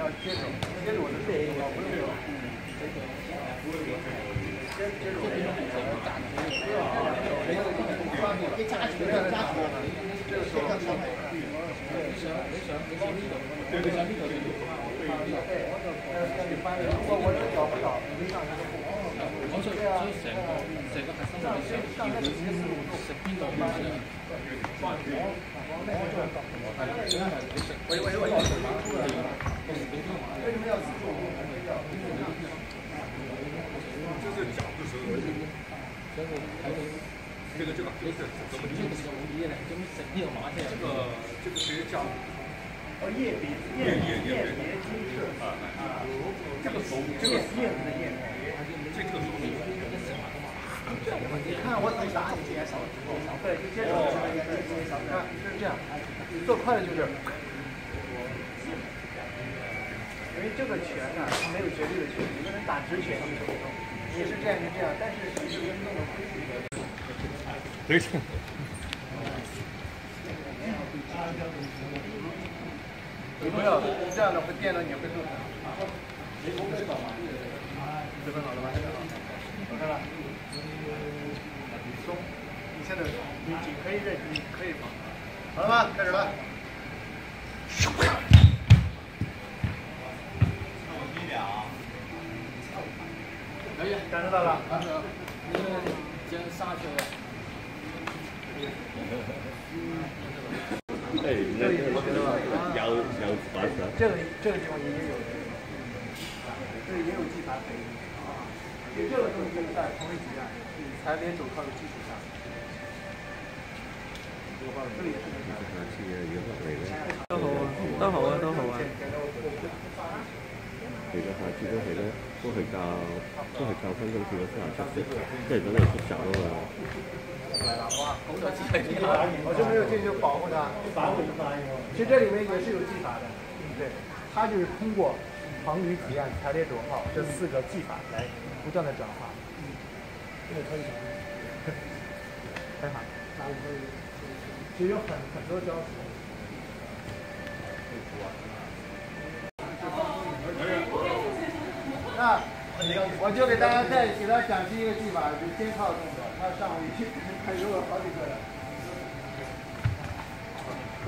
要接手，接着我的背，不用手。接接着我的手，给加起来，加起来。这个时候，对对对，我我这找不到，没上这个步。我说这样，成个成个核心的上上那个斜四五度，是边度边的。喂喂喂！为什么要自助？就是讲的时候，这个这个这个怎么理解？这个这个学讲哦，叶别叶叶叶别金翅啊啊，这个手这个叶子的叶，这个手你看我怎么打你这些小对，就接着这些小看就是这样，做快了就是。因为这个拳呢，它没有绝对的拳，有的人打直拳，也是这样就这样，但是实际运动的规律。对。你不要这样的会电到你会受伤。准备好了吗？OK 了。松，你现在你颈可以认，你可以放。好了吗？开始了。感受到了，感受到了，你先上去了。哎，这里学了吧？腰腰法是这个这个地方也有，这里也有技法可以。就这个动作在同一级啊，踩点手铐的基础上。都好啊，都好啊，都好啊。其實下次都係咧，都係教都係教翻今次嘅三十七式，即係等你縮手啊嘛。我就沒有进去保护他，其实这里面也是有技法的，对，他就是通过防御体验、排列肘号这四个技法来不断的转化。嗯，这个可以。很好，其实有很很多招数。那我就给大家再给他讲第一个技法，就肩靠动作，他上回去，他有好几个的。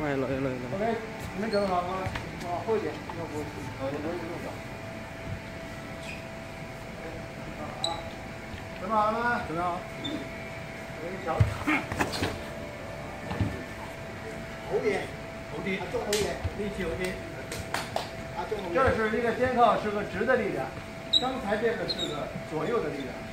来来来来。OK，你们准备好了吗？往后一点，要不我我也不用找。好，准备好了吗？准备好。我给你调。后点，后点，重后点，力气后点。这是一个肩靠，是个直的力量。刚才这个是个左右的力量。